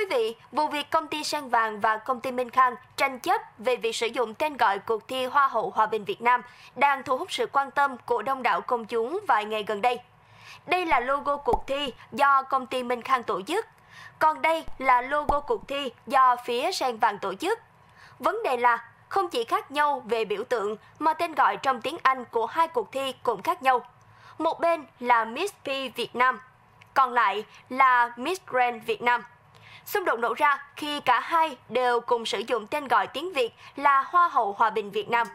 quý vị, vụ việc công ty Sen Vàng và công ty Minh Khang tranh chấp về việc sử dụng tên gọi cuộc thi Hoa hậu Hòa bình Việt Nam đang thu hút sự quan tâm của đông đảo công chúng vài ngày gần đây. Đây là logo cuộc thi do công ty Minh Khang tổ chức, còn đây là logo cuộc thi do phía Sen Vàng tổ chức. Vấn đề là không chỉ khác nhau về biểu tượng mà tên gọi trong tiếng Anh của hai cuộc thi cũng khác nhau. Một bên là Miss P Việt Nam, còn lại là Miss Grand Việt Nam. Xung đột nổ ra khi cả hai đều cùng sử dụng tên gọi tiếng Việt là Hoa hậu Hòa bình Việt Nam.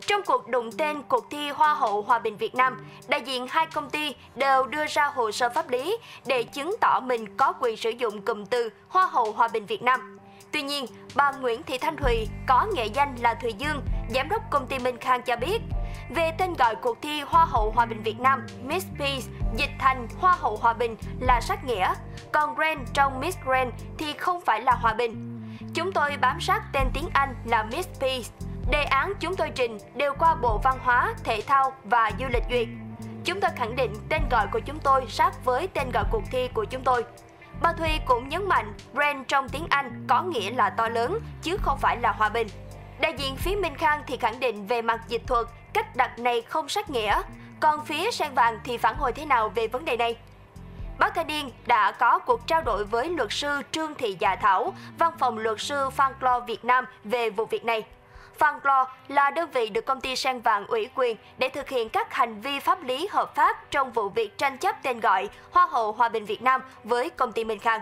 Trong cuộc đụng tên cuộc thi Hoa hậu Hòa bình Việt Nam, đại diện hai công ty đều đưa ra hồ sơ pháp lý để chứng tỏ mình có quyền sử dụng cụm từ Hoa hậu Hòa bình Việt Nam. Tuy nhiên, bà Nguyễn Thị Thanh Thùy có nghệ danh là Thùy Dương, giám đốc công ty Minh Khang cho biết, về tên gọi cuộc thi Hoa hậu Hòa bình Việt Nam Miss Peace dịch thành Hoa hậu Hòa bình là sát nghĩa, còn Grand trong Miss Grand thì không phải là Hòa bình. Chúng tôi bám sát tên tiếng Anh là Miss Peace. Đề án chúng tôi trình đều qua Bộ Văn hóa, Thể thao và Du lịch duyệt. Chúng tôi khẳng định tên gọi của chúng tôi sát với tên gọi cuộc thi của chúng tôi. Bà Thùy cũng nhấn mạnh brand trong tiếng Anh có nghĩa là to lớn chứ không phải là hòa bình. Đại diện phía Minh Khang thì khẳng định về mặt dịch thuật, cách đặt này không sát nghĩa. Còn phía Sang Vàng thì phản hồi thế nào về vấn đề này? Báo Thanh niên đã có cuộc trao đổi với luật sư Trương Thị Dạ Thảo, văn phòng luật sư Phan Clo Việt Nam về vụ việc này. Phan Clo là đơn vị được công ty Sang Vàng ủy quyền để thực hiện các hành vi pháp lý hợp pháp trong vụ việc tranh chấp tên gọi Hoa hậu Hòa bình Việt Nam với công ty Minh Khang.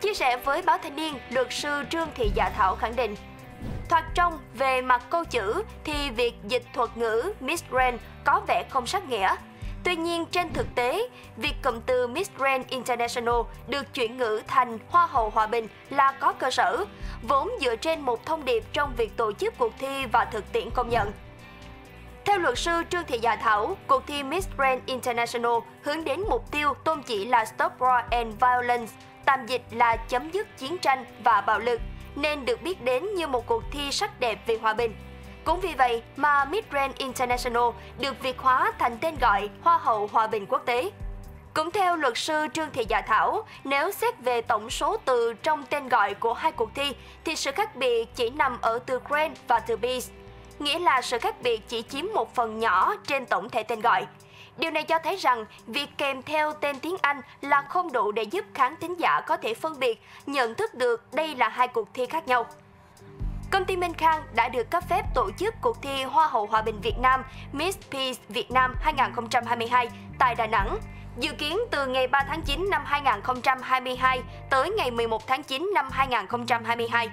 Chia sẻ với báo Thanh niên, luật sư Trương Thị Dạ Thảo khẳng định Thoạt trong về mặt câu chữ thì việc dịch thuật ngữ Miss Grand có vẻ không sát nghĩa. Tuy nhiên trên thực tế, việc cụm từ Miss Grand International được chuyển ngữ thành Hoa hậu Hòa bình là có cơ sở, vốn dựa trên một thông điệp trong việc tổ chức cuộc thi và thực tiễn công nhận. Theo luật sư Trương Thị Dạ Thảo, cuộc thi Miss Grand International hướng đến mục tiêu tôn chỉ là Stop War and Violence, tạm dịch là chấm dứt chiến tranh và bạo lực, nên được biết đến như một cuộc thi sắc đẹp vì hòa bình. Cũng vì vậy mà Miss Grand International được việt hóa thành tên gọi Hoa hậu Hòa bình quốc tế. Cũng theo luật sư Trương Thị Dạ Thảo, nếu xét về tổng số từ trong tên gọi của hai cuộc thi, thì sự khác biệt chỉ nằm ở từ Grand và từ Beast, nghĩa là sự khác biệt chỉ chiếm một phần nhỏ trên tổng thể tên gọi. Điều này cho thấy rằng việc kèm theo tên tiếng Anh là không đủ để giúp khán thính giả có thể phân biệt, nhận thức được đây là hai cuộc thi khác nhau. Công ty Minh Khang đã được cấp phép tổ chức cuộc thi Hoa hậu Hòa bình Việt Nam Miss Peace Việt Nam 2022 tại Đà Nẵng. Dự kiến từ ngày 3 tháng 9 năm 2022 tới ngày 11 tháng 9 năm 2022.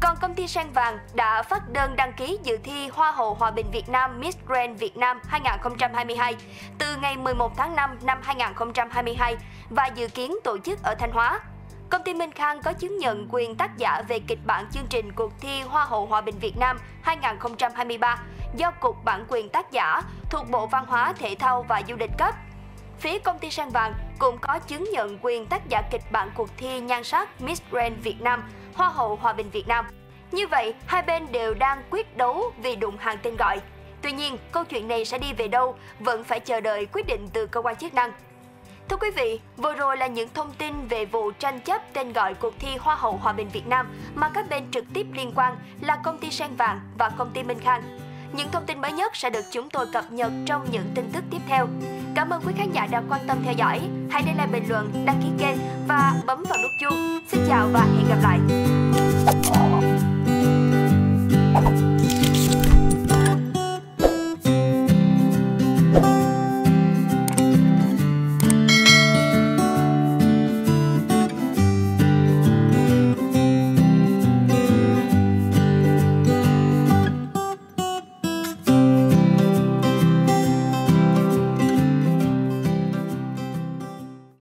Còn công ty Sang Vàng đã phát đơn đăng ký dự thi Hoa hậu Hòa bình Việt Nam Miss Grand Việt Nam 2022 từ ngày 11 tháng 5 năm 2022 và dự kiến tổ chức ở Thanh Hóa. Công ty Minh Khang có chứng nhận quyền tác giả về kịch bản chương trình cuộc thi Hoa hậu Hòa bình Việt Nam 2023 do Cục Bản quyền tác giả thuộc Bộ Văn hóa, Thể thao và Du lịch cấp. Phía công ty Sang Vàng cũng có chứng nhận quyền tác giả kịch bản cuộc thi nhan sắc Miss Grand Việt Nam, Hoa hậu Hòa bình Việt Nam. Như vậy, hai bên đều đang quyết đấu vì đụng hàng tên gọi. Tuy nhiên, câu chuyện này sẽ đi về đâu vẫn phải chờ đợi quyết định từ cơ quan chức năng. Thưa quý vị, vừa rồi là những thông tin về vụ tranh chấp tên gọi cuộc thi Hoa hậu Hòa bình Việt Nam mà các bên trực tiếp liên quan là công ty Sen Vàng và công ty Minh Khang. Những thông tin mới nhất sẽ được chúng tôi cập nhật trong những tin tức tiếp theo. Cảm ơn quý khán giả đã quan tâm theo dõi. Hãy để lại bình luận, đăng ký kênh và bấm vào nút chuông. Xin chào và hẹn gặp lại.